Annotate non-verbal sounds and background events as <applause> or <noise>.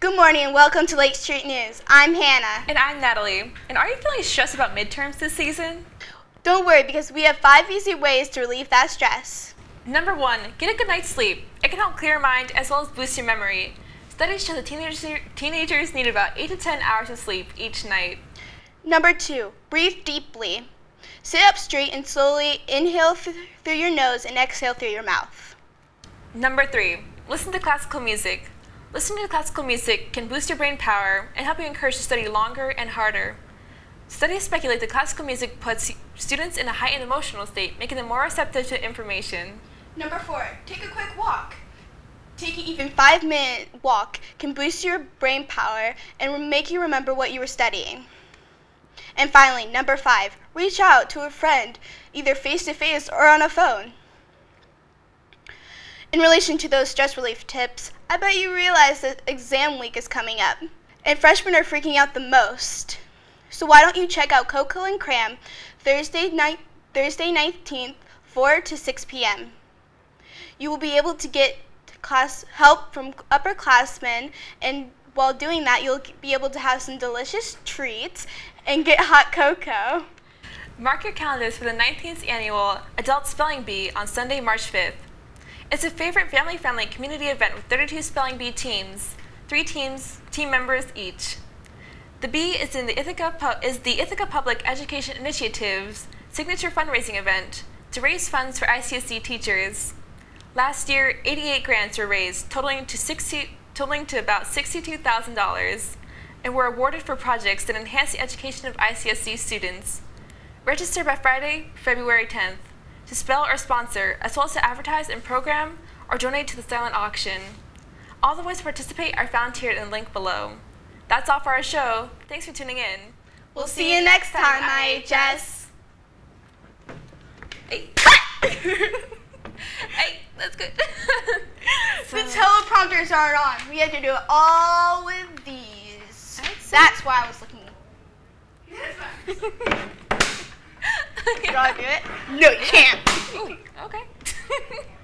Good morning and welcome to Lake Street News. I'm Hannah. And I'm Natalie. And are you feeling stressed about midterms this season? Don't worry because we have five easy ways to relieve that stress. Number one, get a good night's sleep. It can help clear your mind as well as boost your memory. Studies show that teenagers, teenagers need about 8 to 10 hours of sleep each night. Number two, breathe deeply. Sit up straight and slowly inhale th through your nose and exhale through your mouth. Number three, listen to classical music. Listening to classical music can boost your brain power and help you encourage to study longer and harder. Studies speculate that classical music puts students in a heightened emotional state, making them more receptive to information. Number four, take a quick walk. Taking even five minute walk can boost your brain power and make you remember what you were studying. And finally, number five, reach out to a friend, either face to face or on a phone. In relation to those stress relief tips, I bet you realize that exam week is coming up, and freshmen are freaking out the most. So why don't you check out Cocoa and Cram Thursday night, Thursday 19th, 4 to 6 p.m. You will be able to get class help from upperclassmen, and while doing that, you'll be able to have some delicious treats and get hot cocoa. Mark your calendars for the 19th annual Adult Spelling Bee on Sunday, March 5th. It's a favorite family-friendly community event with 32 Spelling Bee teams, three teams, team members each. The Bee is, in the Ithaca, is the Ithaca Public Education Initiative's signature fundraising event to raise funds for ICSD teachers. Last year, 88 grants were raised, totaling to, 60, totaling to about $62,000, and were awarded for projects that enhance the education of ICSD students. Register by Friday, February 10th to spell or sponsor, as well as to advertise and program or donate to the silent auction. All the ways to participate are found here in the link below. That's all for our show. Thanks for tuning in. We'll, we'll see, you next time, IHS. Hey. <laughs> hey, that's good. so <laughs> the teleprompters aren't on. We had to do it all with these. That's why I was looking. <laughs> <laughs> Can I do it? No, you can't. Ooh, okay. <laughs>